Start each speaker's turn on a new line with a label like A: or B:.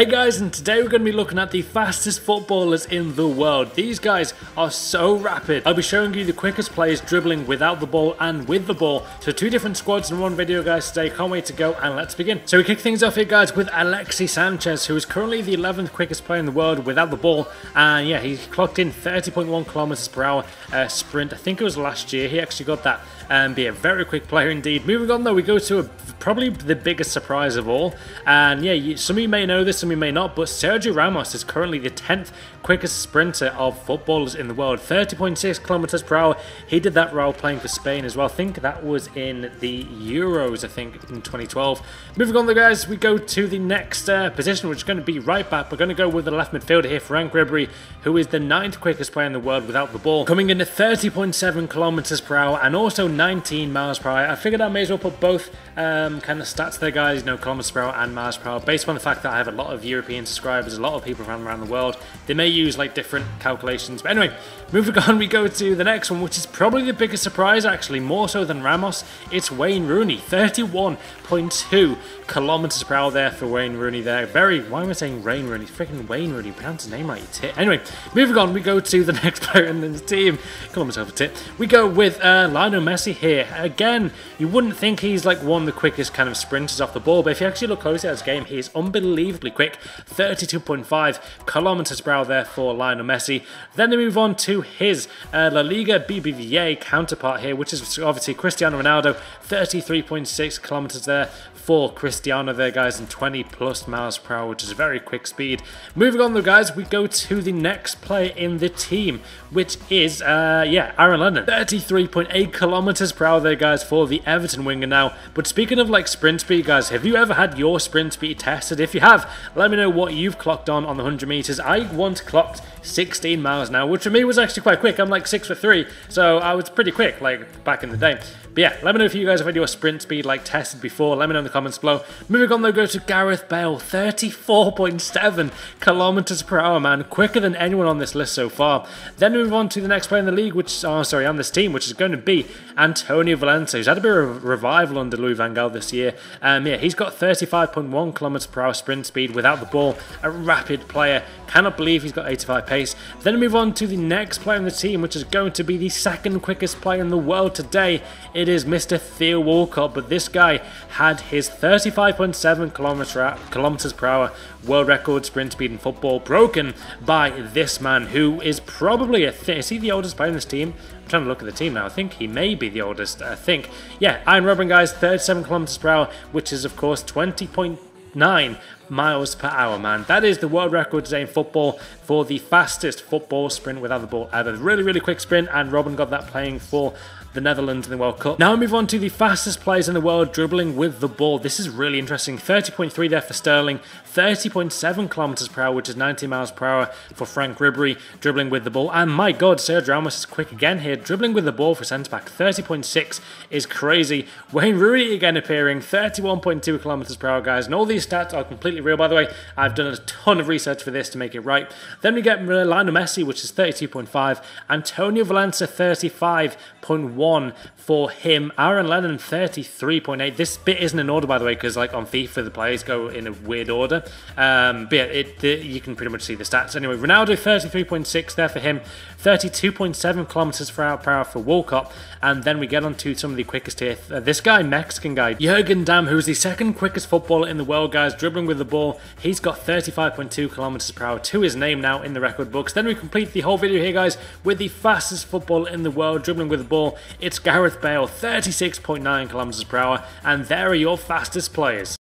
A: Hey guys, and today we're going to be looking at the fastest footballers in the world. These guys are so rapid. I'll be showing you the quickest players dribbling without the ball and with the ball. So two different squads in one video guys today. Can't wait to go and let's begin. So we kick things off here guys with Alexis Sanchez, who is currently the 11th quickest player in the world without the ball. And yeah, he clocked in 30.1 kilometers per hour uh, sprint. I think it was last year. He actually got that and be a very quick player indeed. Moving on though, we go to a, probably the biggest surprise of all. And yeah, you, some of you may know this, some of you may not, but Sergio Ramos is currently the 10th quickest sprinter of footballers in the world. 30.6 kilometers per hour. He did that while playing for Spain as well. I think that was in the Euros, I think, in 2012. Moving on though, guys, we go to the next uh, position, which is going to be right back. We're going to go with the left midfielder here, Franck Ribery, who is the ninth quickest player in the world without the ball. Coming in at 30.7 kilometers per hour and also 19 miles per hour. I figured I may as well put both um, kind of stats there, guys, you know, kilometers per hour and miles per hour, based on the fact that I have a lot of European subscribers, a lot of people from around the world. They may use like different calculations. But anyway, moving on, we go to the next one, which is probably the biggest surprise, actually, more so than Ramos. It's Wayne Rooney, 31.2 kilometers per hour there for Wayne Rooney there. Very, why am I saying Wayne Rooney? Freaking Wayne Rooney, pronounce his name right, tit. Anyway, moving on, we go to the next player in the team. Call myself a tit. We go with uh, Lionel Messi here. Again, you wouldn't think he's like one of the quickest kind of sprinters off the ball, but if you actually look closely at his game, he is unbelievably quick. 32.5 kilometers per hour there for Lionel Messi. Then they move on to his uh, La Liga BBVA counterpart here, which is obviously Cristiano Ronaldo. 33.6 kilometers there for Cristiano there, guys, and 20 plus miles per hour, which is a very quick speed. Moving on, though, guys, we go to the next player in the team, which is, uh, yeah, Aaron Lennon. 33.8 kilometers per hour there, guys, for the Everton winger now. But speaking of like sprint speed, guys, have you ever had your sprint speed tested? If you have, let me know what you've clocked on on the 100 meters. I once clocked 16 miles an hour, which for me was actually quite quick. I'm like six foot three, so I was pretty quick, like back in the day. But yeah, let me know if you guys have had your sprint speed like tested before. Let me know in the comments below. Moving on though, go to Gareth Bale, 34.7 kilometers per hour, man, quicker than anyone on this list so far. Then move on to the next player in the league, which, oh sorry, on this team, which is going to be Antonio Valencia, who's had a bit of a revival under Louis Van Gaal this year. Um, yeah, he's got 35.1 kilometers per hour sprint speed without the ball, a rapid player. Cannot believe he's got 85 pace. Then move on to the next player in the team, which is going to be the second quickest player in the world today it is Mr. Theo Walcott, but this guy had his 35.7 kilometers per hour world record sprint speed in football broken by this man, who is probably a th- is he the oldest player in this team? Trying to look at the team now. I think he may be the oldest. I think, yeah, Arjen Robben guys, 37 kilometers per hour, which is of course 20.9 miles per hour, man. That is the world record today in football for the fastest football sprint without the ball ever. Really, really quick sprint, and Robben got that playing for the Netherlands in the World Cup. Now we move on to the fastest players in the world dribbling with the ball. This is really interesting. 30.3 there for Sterling, 30.7 kilometers per hour, which is 90 miles per hour for Franck Ribery dribbling with the ball. And my God, Sergio Ramos is quick again here, dribbling with the ball for centre back. 30.6 is crazy. Wayne Rooney again appearing, 31.2 kilometers per hour, guys. And all these stats are completely real, by the way. I've done a ton of research for this to make it right. Then we get Lionel Messi, which is 32.5, Antonio Valencia 35.1 1 for him. Aaron Lennon 33.8. This bit isn't in order, by the way, because like on FIFA, the players go in a weird order. Um, but yeah, it, you can pretty much see the stats. Anyway, Ronaldo 33.6 there for him, 32.7 kilometers per hour, per hour for Walcott. And then we get on to some of the quickest here. Uh, this guy, Mexican guy, Jürgen Damm, who's the second quickest footballer in the world, guys, dribbling with the ball. He's got 35.2 kilometers per hour to his name now in the record books. Then we complete the whole video here, guys, with the fastest footballer in the world dribbling with the ball. It's Gareth Bale, 36.9 kilometers per hour, and there are your fastest players.